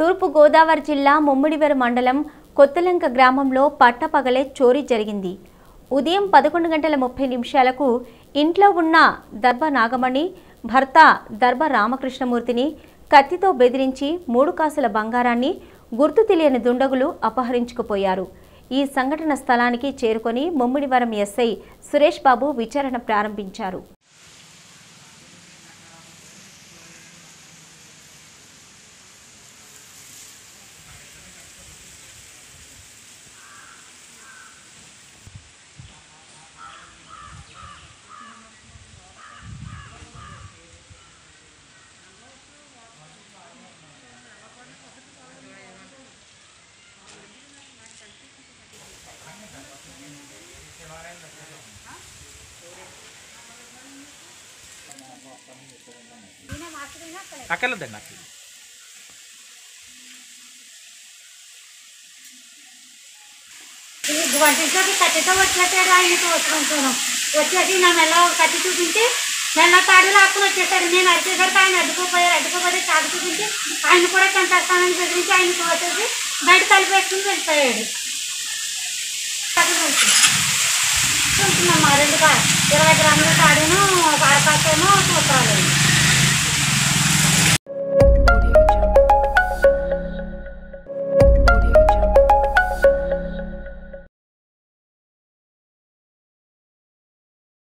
తూర్పుగోదావరి జిల్లా ముమ్మిడివర మండలం కొత్తలంక గ్రామంలో పట్టపగలే చోరీ జరిగింది. ఉదయం పదకొండు గంటల ముప్పై నిమిషాలకు ఇంట్లో ఉన్న దర్భ నాగమణి భర్త దర్భ రామకృష్ణమూర్తిని కత్తితో బెదిరించి మూడు కాసుల బంగారాన్ని గుర్తు తెలియని దుండగులు అపహరించుకుపోయారు. ఈ సంఘటన స్థలానికి చేరుకొని ముమ్మిడివరం ఎస్ఐ సురేష్ బాబు విచారణ ప్రారంభించారు. అక్కర్లేదండి నాకు. వంటింట్లోకి కత్తితో వచ్చేసాడు ఆయనతో వచ్చేసి నా మెల్ల కట్టి చూపించి మెల్ల తాడు లాక్కుని వచ్చేసాడు. నేను అడిచేసరికి ఆయన అడ్డుకోపోయారు. అడ్డుకోపోతే తాడు చూపించి ఆయన కూడా చంపేస్తానని బెదిరించి ఆయనకి వచ్చేసి బయట తలిపేసుకుని వెళ్ళిపోయాడు. చూస్తున్నామ్మా రెండు ఇరవై గ్రాముల తాడును అరపాకేమో